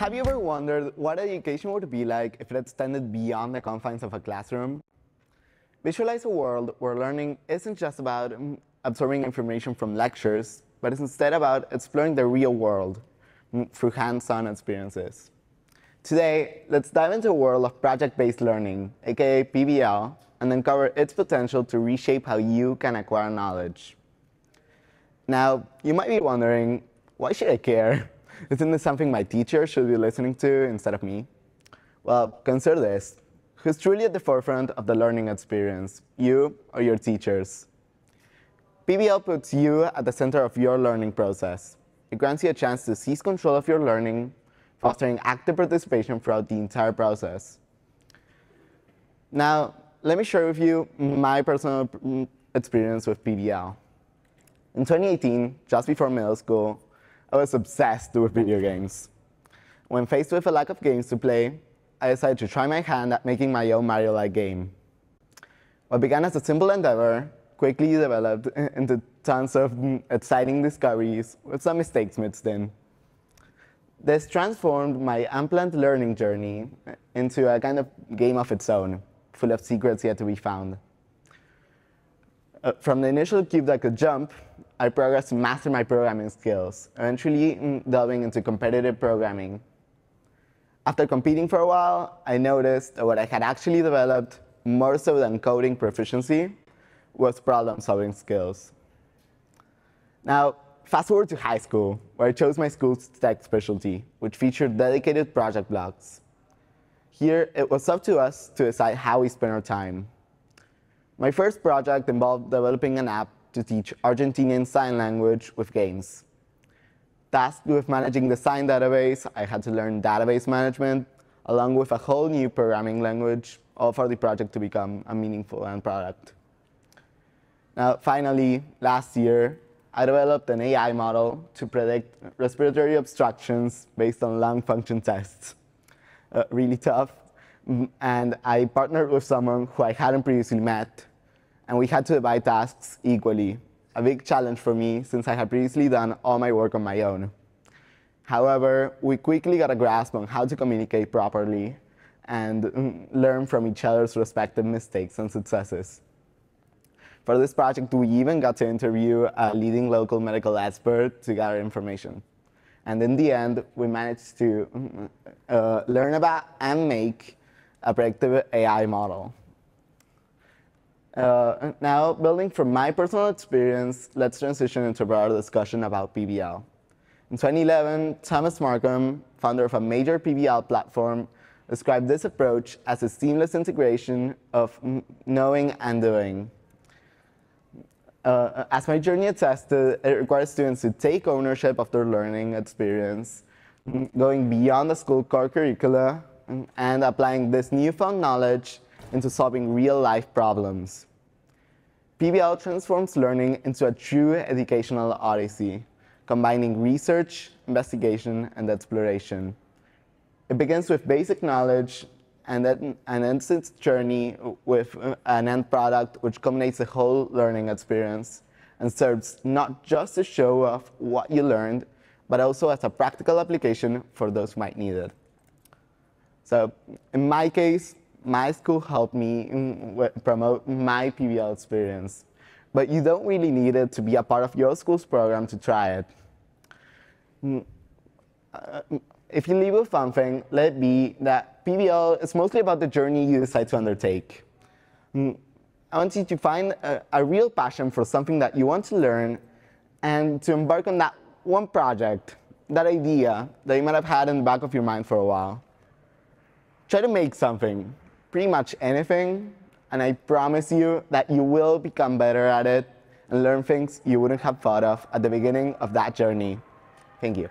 Have you ever wondered what education would be like if it extended beyond the confines of a classroom? Visualize a world where learning isn't just about absorbing information from lectures, but is instead about exploring the real world through hands-on experiences. Today, let's dive into a world of project-based learning, aka PBL, and uncover its potential to reshape how you can acquire knowledge. Now, you might be wondering, why should I care? Isn't this something my teacher should be listening to instead of me? Well, consider this. Who's truly at the forefront of the learning experience, you or your teachers? PBL puts you at the center of your learning process. It grants you a chance to seize control of your learning, fostering active participation throughout the entire process. Now, let me share with you my personal experience with PBL. In 2018, just before middle school, I was obsessed with video games. When faced with a lack of games to play, I decided to try my hand at making my own Mario-like game. What began as a simple endeavor quickly developed into tons of exciting discoveries with some mistakes mixed in. This transformed my unplanned learning journey into a kind of game of its own, full of secrets yet to be found. Uh, from the initial cube that could jump, I progressed to master my programming skills, eventually mm, delving into competitive programming. After competing for a while, I noticed that what I had actually developed, more so than coding proficiency, was problem-solving skills. Now, fast forward to high school, where I chose my school's tech specialty, which featured dedicated project blocks. Here, it was up to us to decide how we spent our time. My first project involved developing an app to teach Argentinian Sign Language with games. Tasked with managing the sign database, I had to learn database management, along with a whole new programming language, all for the project to become a meaningful end product. Now, finally, last year, I developed an AI model to predict respiratory obstructions based on lung function tests. Uh, really tough. Mm, and I partnered with someone who I hadn't previously met and we had to divide tasks equally, a big challenge for me since I had previously done all my work on my own. However, we quickly got a grasp on how to communicate properly and mm, learn from each other's respective mistakes and successes. For this project, we even got to interview a leading local medical expert to gather information. And in the end, we managed to mm, uh, learn about and make a predictive AI model. Uh, now, building from my personal experience, let's transition into a broader discussion about PBL. In 2011, Thomas Markham, founder of a major PBL platform, described this approach as a seamless integration of knowing and doing. Uh, as my journey attested, it requires students to take ownership of their learning experience, going beyond the school core curricula, and applying this newfound knowledge into solving real-life problems. PBL transforms learning into a true educational odyssey, combining research, investigation, and exploration. It begins with basic knowledge and then and ends its journey with an end product which culminates the whole learning experience and serves not just to show off what you learned, but also as a practical application for those who might need it. So in my case, my school helped me promote my PBL experience, but you don't really need it to be a part of your school's program to try it. Mm, uh, if you leave with something, let it be that PBL is mostly about the journey you decide to undertake. Mm, I want you to find a, a real passion for something that you want to learn and to embark on that one project, that idea that you might have had in the back of your mind for a while. Try to make something pretty much anything, and I promise you that you will become better at it and learn things you wouldn't have thought of at the beginning of that journey. Thank you.